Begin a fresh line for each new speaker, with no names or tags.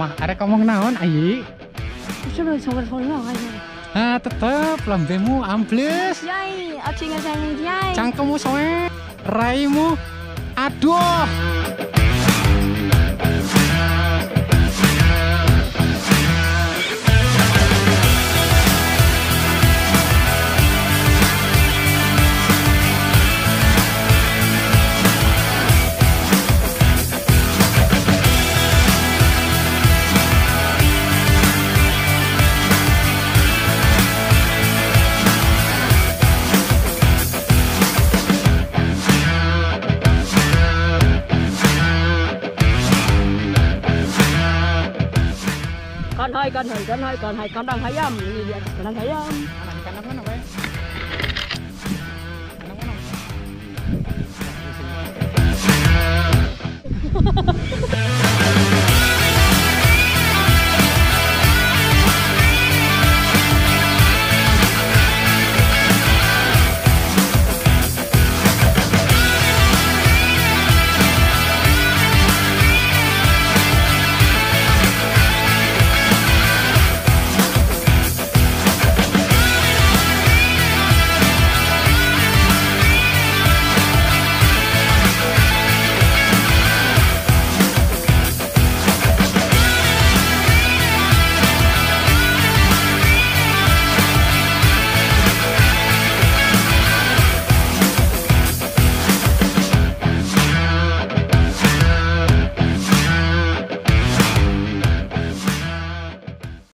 Wah, arek ngomong naon ayi?
Sudah phone lo aja.
Ah, tetep lambemu ambles.
Yai, aci nggak sayang yai.
Cangkemmu soe, raimu. Aduh.
Con hơi, con hơi, con hơi, con hơi, con đang thấy âm, gì vậy? Con đang thấy
um. âm.